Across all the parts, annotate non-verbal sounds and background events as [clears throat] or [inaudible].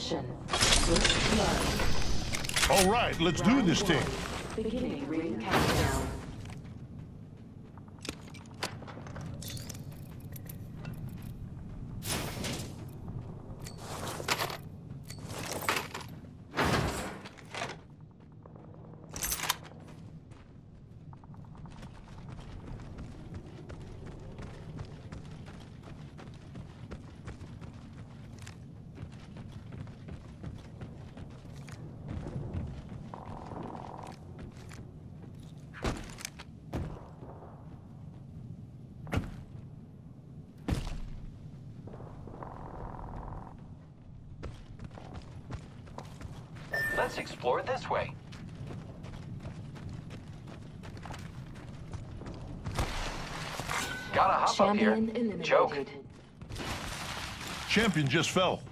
Attention. All right, let's do this thing. Beginning ring countdown. Let's explore this way. Gotta hop up here. Champion eliminated. Joke. Champion just fell.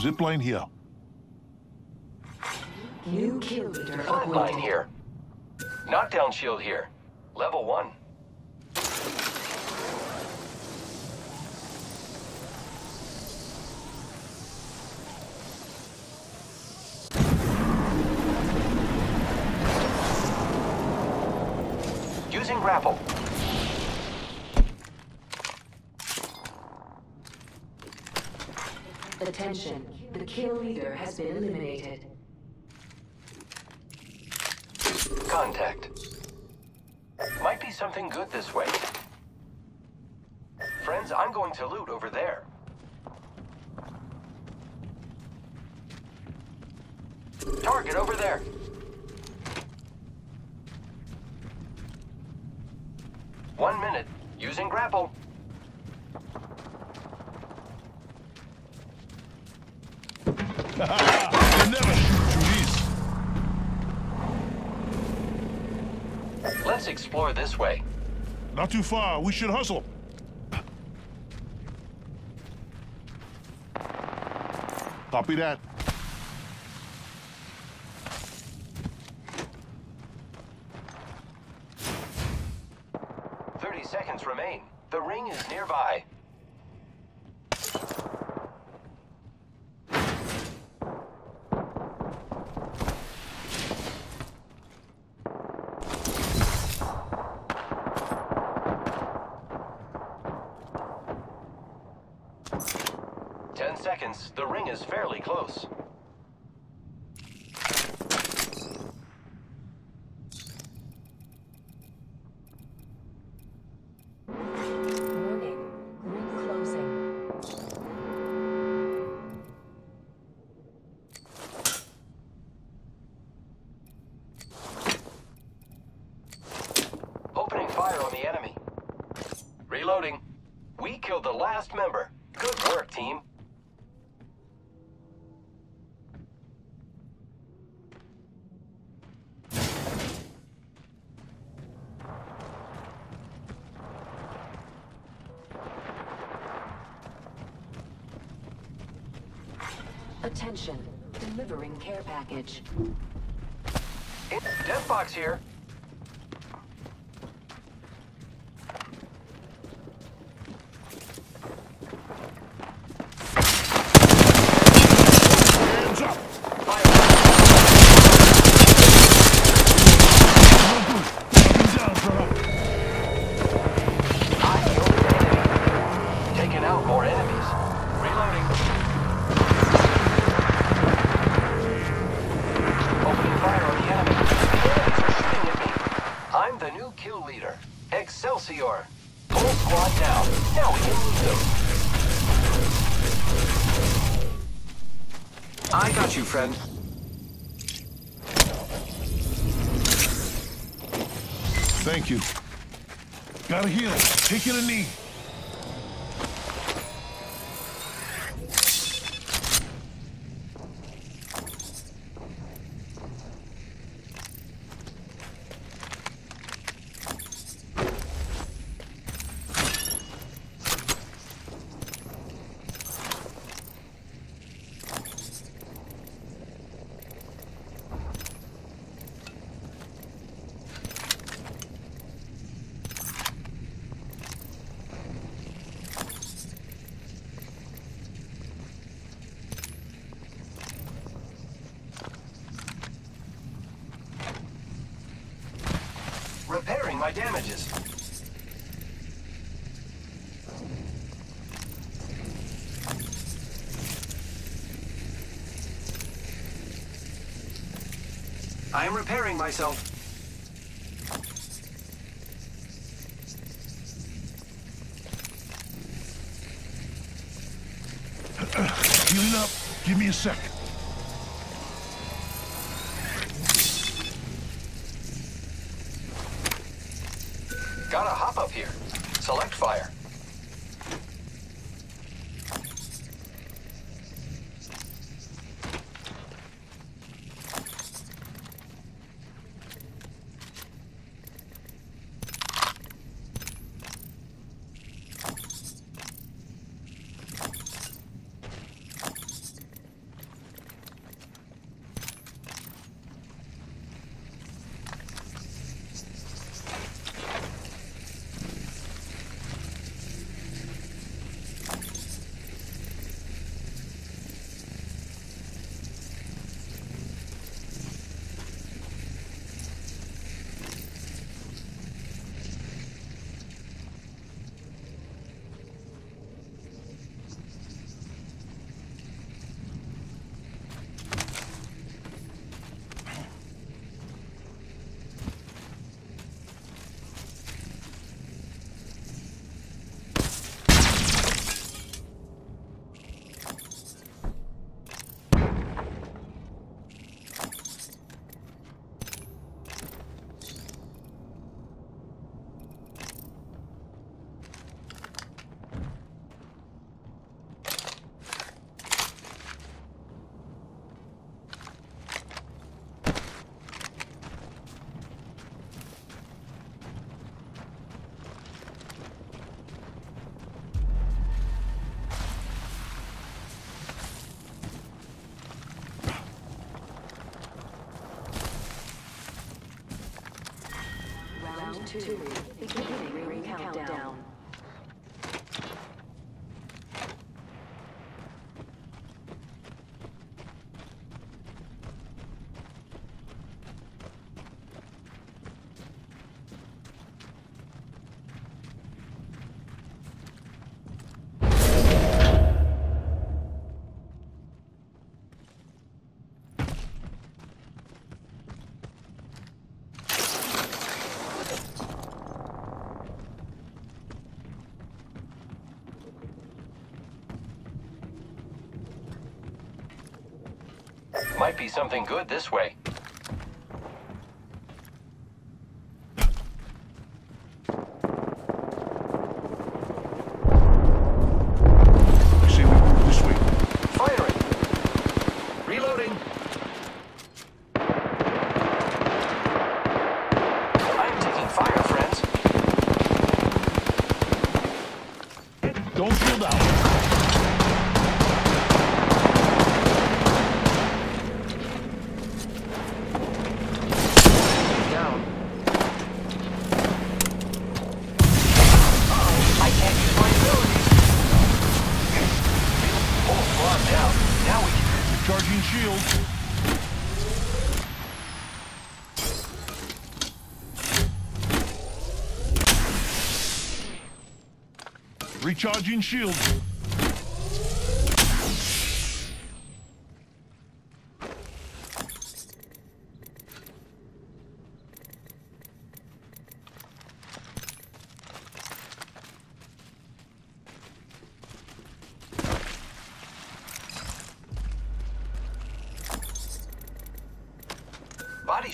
Zipline here. New kill leader Flatline here. Knockdown shield here. Level one. Grapple. Attention. The kill leader has been eliminated. Contact. Might be something good this way. Friends, I'm going to loot over there. Target over there. One minute. Using grapple. [laughs] never shoot through these. Let's explore this way. Not too far. We should hustle. Copy that. Thirty seconds remain. The ring is nearby. Attention. Delivering care package. Death box here. Now we can lose them. I got you, friend. Thank you. Gotta heal. Take it a knee. my damages. I am repairing myself. [clears throat] Healing up. Give me a second. Gotta hop up here. Select fire. Round two. Beginning ring countdown. Might be something good this way. Charging shield. Recharging shield.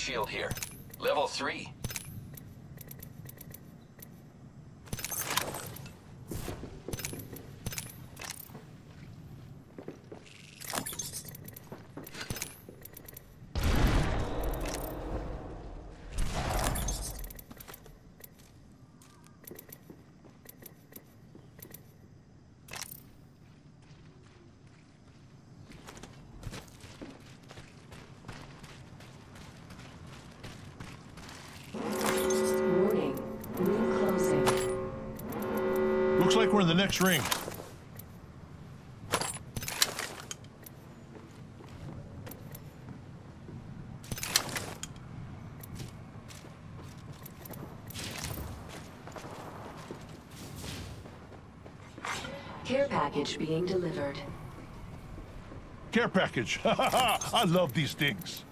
Shield here. Level 3. We're in the next ring. Care package being delivered. Care package. [laughs] I love these things.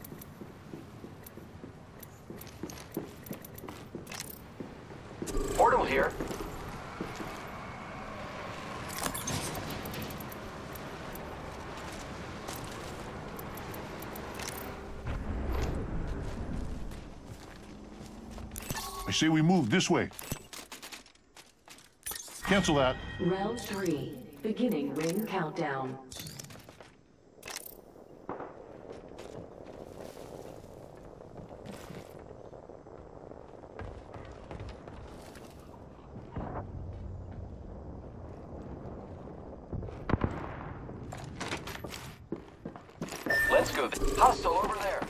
I say we move this way. Cancel that. Round three. Beginning ring countdown. Let's go. th- Hostile over there.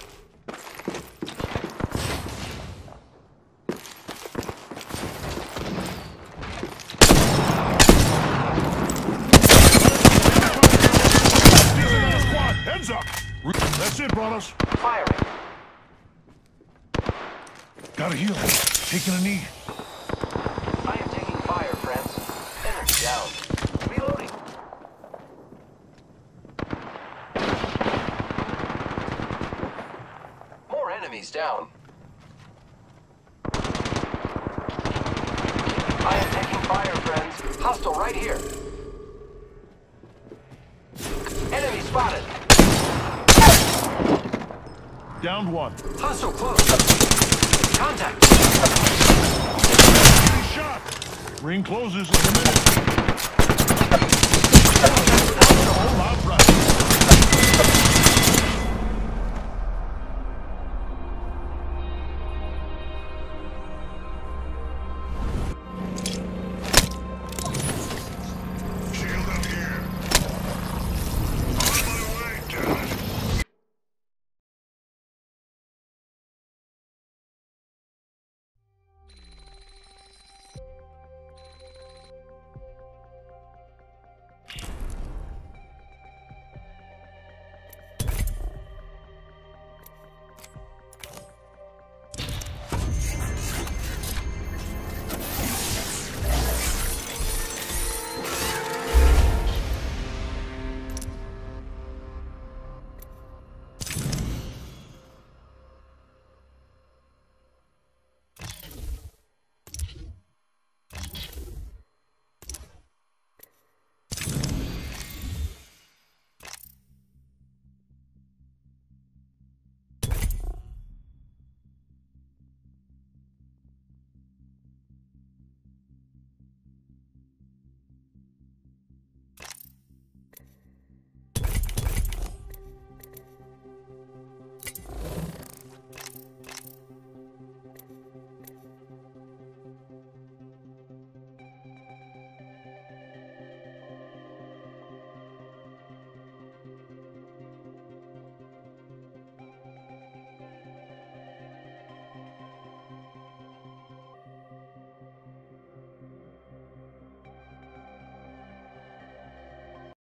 It, brothers. Firing. Gotta heal. Taking a knee. I am taking fire, friends. Energy down. Reloading. More enemies down. I am taking fire, friends. Hostile right here. Enemy spotted. Downed one. Hostile close. Contact. Shot. Ring closes in a minute.